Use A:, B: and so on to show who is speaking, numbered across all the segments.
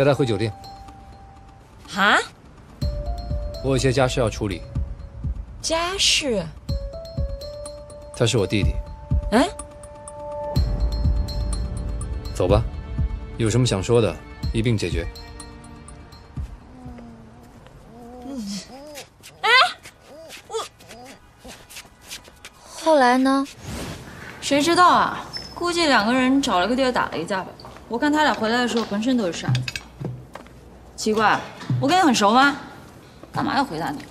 A: 带他回酒店。
B: 啊？
A: 我有些家事要处理。
B: 家事？
A: 他是我弟弟。
B: 嗯？
A: 走吧，有什么想说的，一并解决。
C: 后来呢？
B: 谁知道啊？估计两个人找了个地儿打了一架吧。我看他俩回来的时候浑身都是沙子。奇怪，我跟你很熟吗？干嘛要回答你？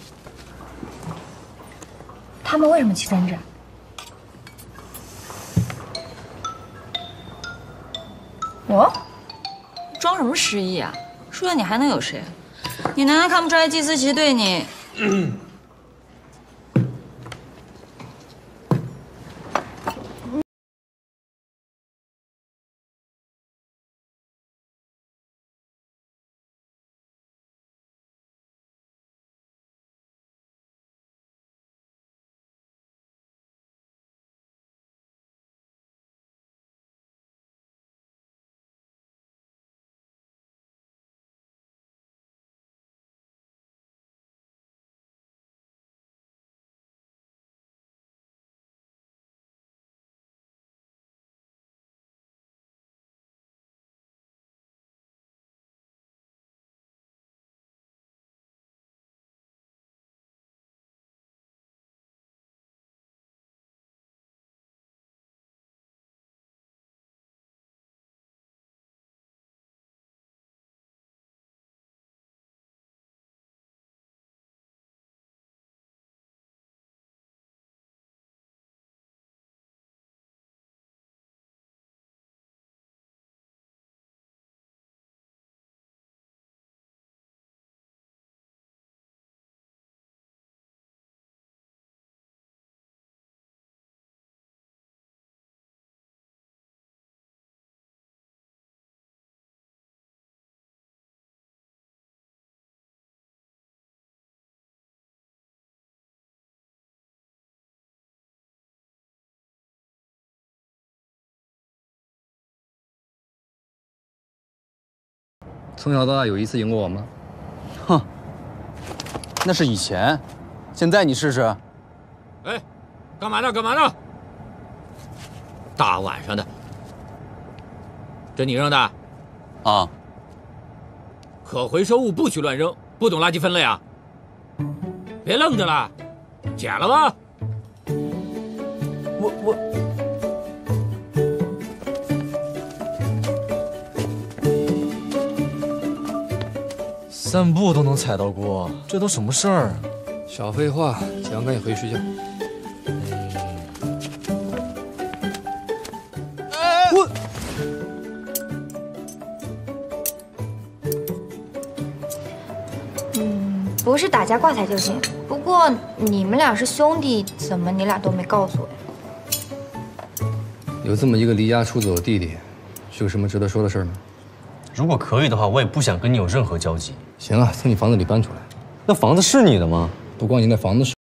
C: 他们为什么起争执？我
B: 装什么失忆啊？除了你还能有谁？你难道看不出来季思琪对你？
A: 从小到大有一次赢过我吗？
D: 哼，那是以前，现在你试试。
E: 哎，干嘛呢？干嘛呢？大晚上的，这你扔的？
D: 啊。
E: 可回收物不许乱扔，不懂垃圾分类啊？别愣着了，捡了吧？
D: 我我。
F: 散步都能踩到锅，这都什么事儿？
A: 少废话，讲完赶紧回去睡觉。
D: 我
C: 嗯，不是打架挂彩就行。不过你们俩是兄弟，怎么你俩都没告诉我呀？
A: 有这么一个离家出走的弟弟，是有什么值得说的事吗？
F: 如果可以的话，我也不想跟你有任何交集。
A: 行啊，从你房子里搬出来。
F: 那房子是你的吗？
A: 不光你那房子是。